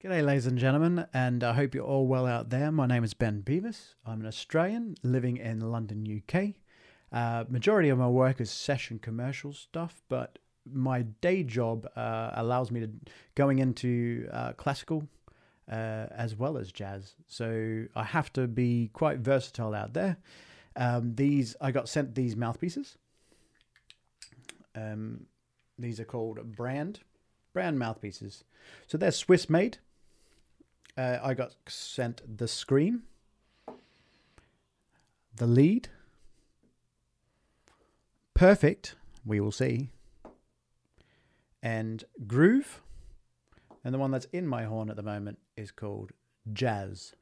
G'day, ladies and gentlemen, and I hope you're all well out there. My name is Ben Beavis. I'm an Australian living in London, UK. Uh, majority of my work is session commercial stuff, but my day job uh, allows me to going into uh, classical uh, as well as jazz. So I have to be quite versatile out there. Um, these I got sent these mouthpieces. Um, these are called brand brand mouthpieces. So they're Swiss made. Uh, I got sent the Scream, the Lead, Perfect, we will see, and Groove. And the one that's in my horn at the moment is called Jazz.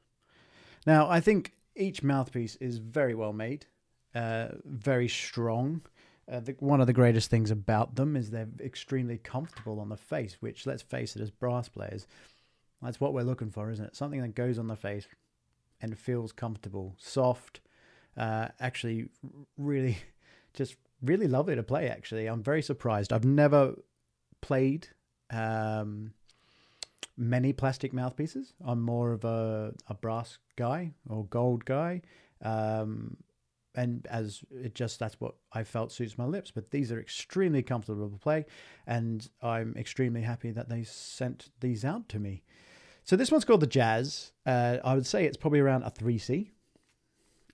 Now, I think each mouthpiece is very well made, uh, very strong. Uh, the, one of the greatest things about them is they're extremely comfortable on the face, which, let's face it, as brass players, that's what we're looking for, isn't it? Something that goes on the face and feels comfortable, soft, uh, actually, really, just really lovely to play. Actually, I'm very surprised. I've never played um, many plastic mouthpieces. I'm more of a, a brass guy or gold guy. Um, and as it just that's what I felt suits my lips. But these are extremely comfortable to play, and I'm extremely happy that they sent these out to me. So this one's called the Jazz. Uh, I would say it's probably around a three C.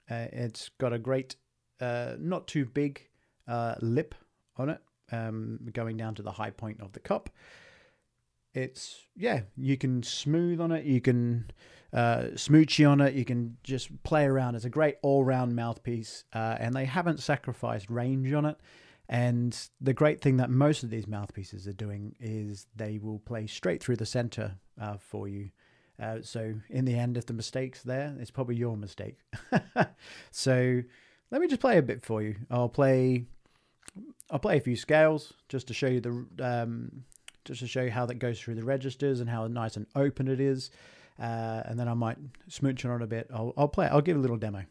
Uh, it's got a great, uh, not too big uh, lip on it, um, going down to the high point of the cup. It's yeah, you can smooth on it, you can uh, smoochy on it, you can just play around. It's a great all-round mouthpiece, uh, and they haven't sacrificed range on it. And the great thing that most of these mouthpieces are doing is they will play straight through the center uh, for you. Uh, so in the end, if the mistake's there, it's probably your mistake. so let me just play a bit for you. I'll play, I'll play a few scales just to show you the, um, just to show you how that goes through the registers and how nice and open it is. Uh, and then I might smooch it on a bit. I'll, I'll play. I'll give a little demo.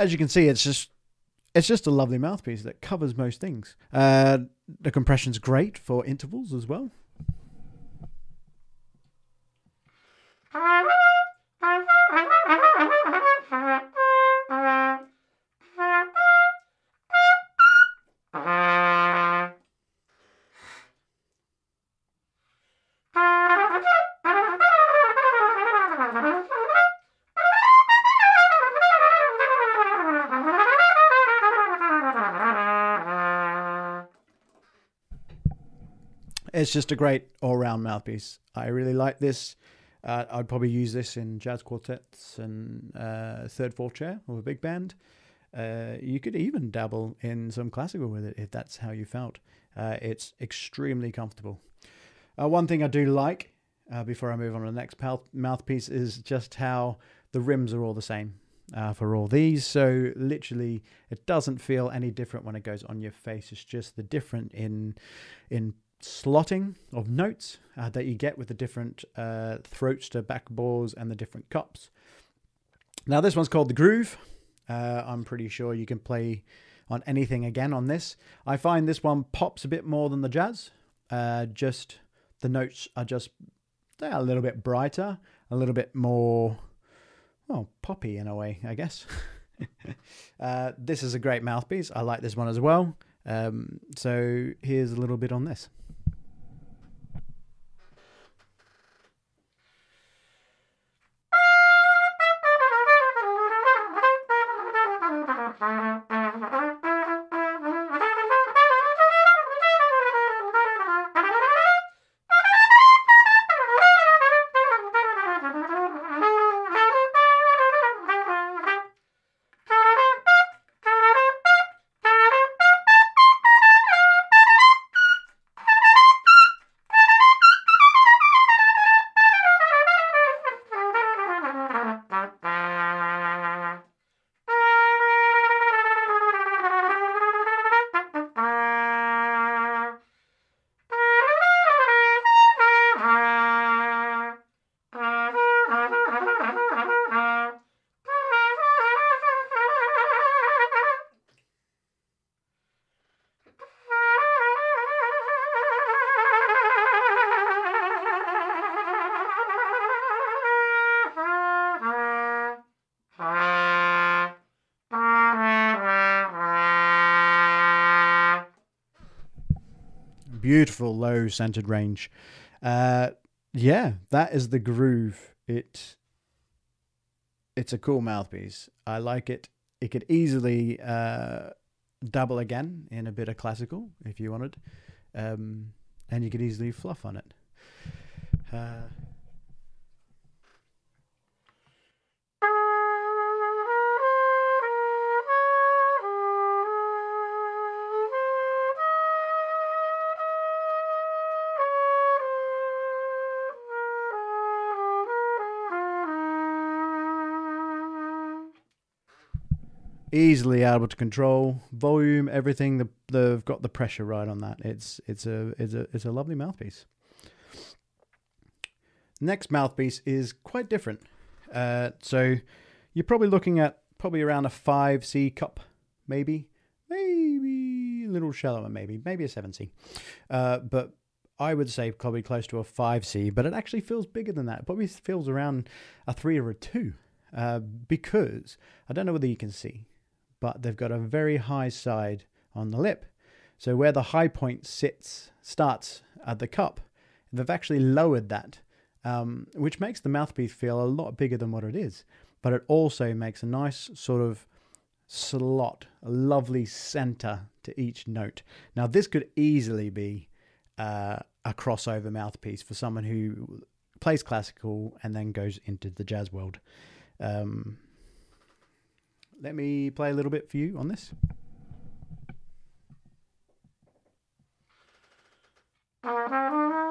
As you can see, it's just it's just a lovely mouthpiece that covers most things. Uh, the compression's great for intervals as well. It's just a great all-round mouthpiece. I really like this. Uh, I'd probably use this in jazz quartets and uh, third, fourth chair of a big band. Uh, you could even dabble in some classical with it if that's how you felt. Uh, it's extremely comfortable. Uh, one thing I do like uh, before I move on to the next mouthpiece is just how the rims are all the same for all these. So literally, it doesn't feel any different when it goes on your face. It's just the different in in slotting of notes uh, that you get with the different uh, throats to back bores and the different cups. Now, this one's called the Groove. Uh, I'm pretty sure you can play on anything again on this. I find this one pops a bit more than the Jazz. Uh, just the notes are just a little bit brighter, a little bit more, well, poppy in a way, I guess. uh, this is a great mouthpiece. I like this one as well. Um, so here's a little bit on this. Beautiful low centered range. Uh, yeah, that is the groove. It it's a cool mouthpiece. I like it. It could easily uh, double again in a bit of classical if you wanted, um, and you could easily fluff on it. Uh, easily able to control volume, everything. The, they've got the pressure right on that. It's it's a it's a it's a lovely mouthpiece. Next mouthpiece is quite different. Uh, so you're probably looking at probably around a five C cup, maybe, maybe a little shallower, maybe maybe a seven C, uh, but. I would say probably close to a 5C, but it actually feels bigger than that. It probably feels around a 3 or a 2 uh, because I don't know whether you can see, but they've got a very high side on the lip. So where the high point sits, starts at the cup, they've actually lowered that, um, which makes the mouthpiece feel a lot bigger than what it is. But it also makes a nice sort of slot, a lovely center to each note. Now, this could easily be uh, a crossover mouthpiece for someone who plays classical and then goes into the jazz world. Um, let me play a little bit for you on this.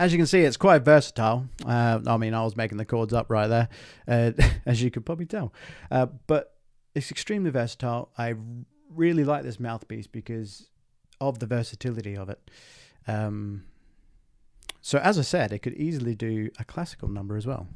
as you can see, it's quite versatile. Uh, I mean, I was making the chords up right there, uh, as you could probably tell. Uh, but it's extremely versatile. I really like this mouthpiece because of the versatility of it. Um, so, as I said, it could easily do a classical number as well.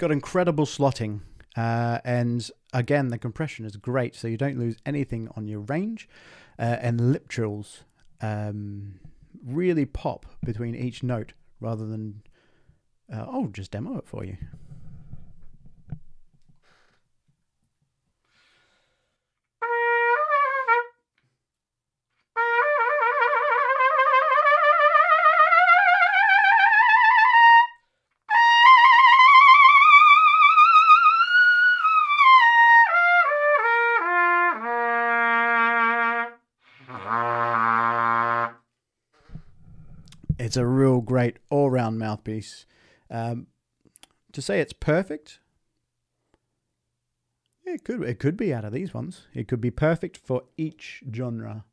Got incredible slotting. Uh, and again, the compression is great, so you don't lose anything on your range. Uh, and lip trills um, really pop between each note rather than. Uh, I'll just demo it for you. It's a real great all round mouthpiece. Um, to say it's perfect, it could it could be out of these ones. It could be perfect for each genre.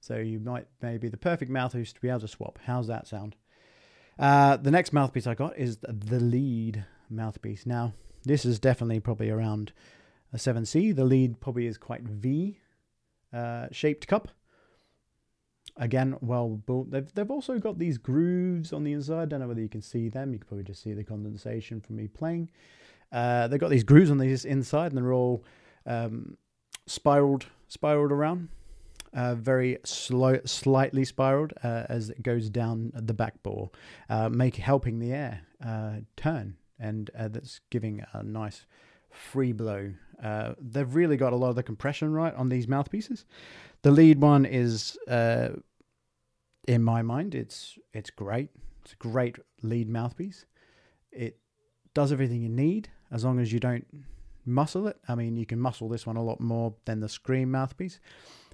So you might maybe the perfect mouthpiece to be able to swap. How's that sound? Uh, the next mouthpiece I got is the lead mouthpiece. Now this is definitely probably around a 7C. The lead probably is quite V uh, shaped cup. Again, well built. They've, they've also got these grooves on the inside. I don't know whether you can see them. You can probably just see the condensation from me playing. Uh, they've got these grooves on these inside, and they're all um, spiraled, spiraled around. Uh, very slow, slightly spiraled uh, as it goes down the back bore, uh, make helping the air uh, turn, and uh, that's giving a nice free blow. Uh, they've really got a lot of the compression right on these mouthpieces. The lead one is, uh, in my mind, it's it's great. It's a great lead mouthpiece. It does everything you need as long as you don't muscle it. I mean, you can muscle this one a lot more than the Scream mouthpiece.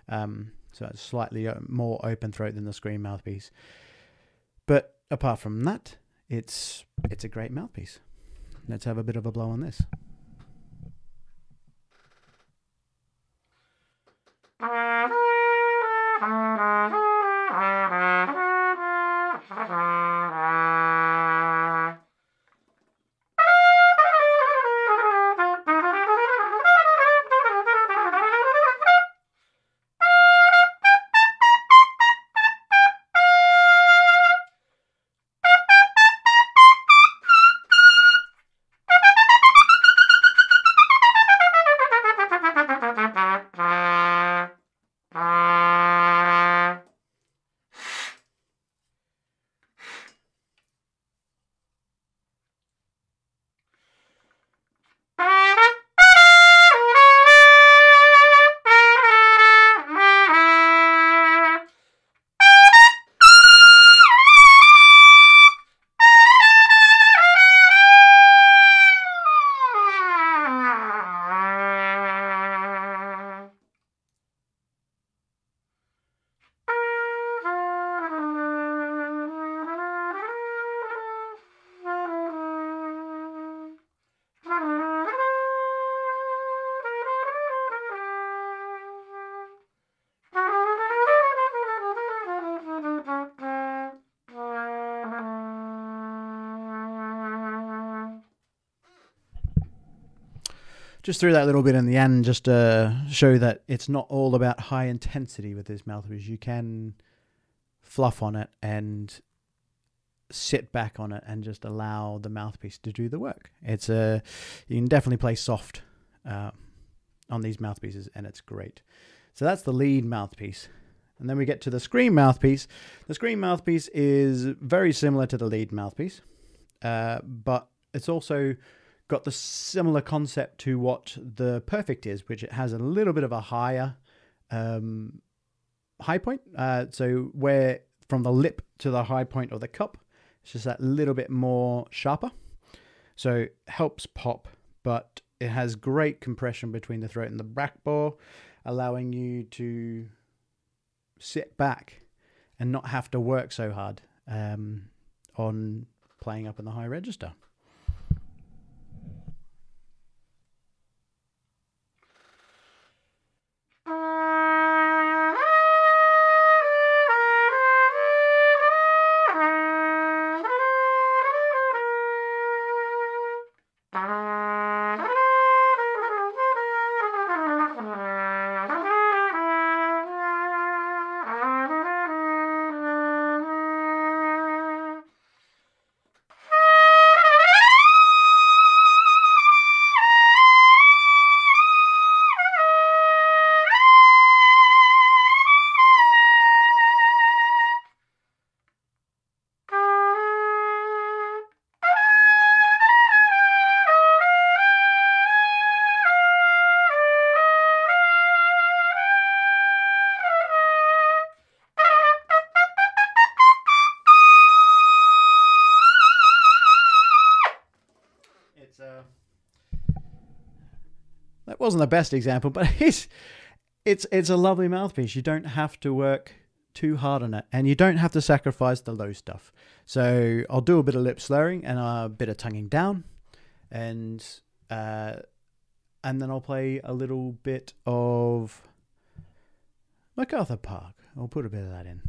Um, so it's slightly more open throat than the Scream mouthpiece. But apart from that, it's it's a great mouthpiece. Let's have a bit of a blow on this. Just threw that little bit in the end just to show that it's not all about high intensity with this mouthpiece. You can fluff on it and sit back on it and just allow the mouthpiece to do the work. It's a you can definitely play soft uh, on these mouthpieces and it's great. So that's the lead mouthpiece. And then we get to the scream mouthpiece. The scream mouthpiece is very similar to the lead mouthpiece, uh, but it's also got the similar concept to what the perfect is, which it has a little bit of a higher um, high point. Uh, so where from the lip to the high point of the cup, it's just that little bit more sharper. So helps pop, but it has great compression between the throat and the back bore, allowing you to sit back and not have to work so hard um, on playing up in the high register. Wasn't the best example, but it's it's it's a lovely mouthpiece. You don't have to work too hard on it, and you don't have to sacrifice the low stuff. So I'll do a bit of lip slurring and a bit of tonguing down, and uh, and then I'll play a little bit of MacArthur Park. I'll put a bit of that in.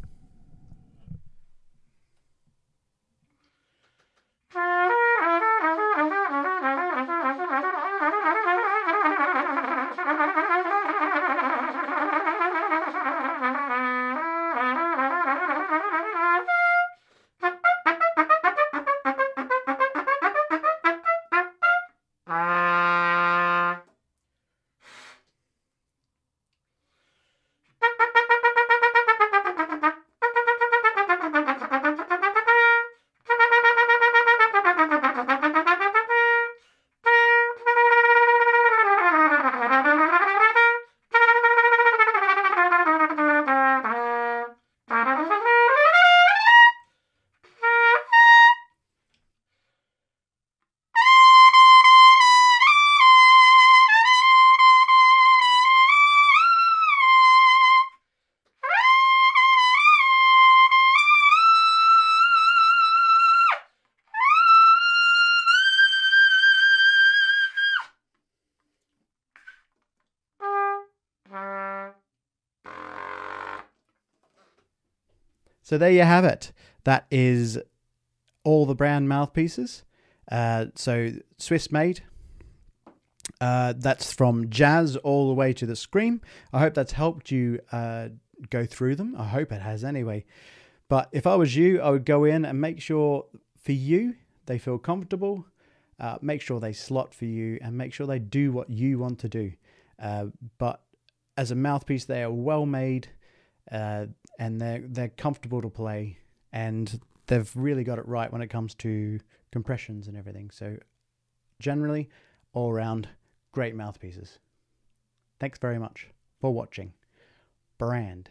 So there you have it. That is all the brand mouthpieces. Uh, so Swiss made. Uh, that's from jazz all the way to the scream. I hope that's helped you uh, go through them. I hope it has anyway. But if I was you, I would go in and make sure for you they feel comfortable. Uh, make sure they slot for you and make sure they do what you want to do. Uh, but as a mouthpiece, they are well made uh, and they're they're comfortable to play, and they've really got it right when it comes to compressions and everything. So generally, all around, great mouthpieces. Thanks very much for watching. Brand.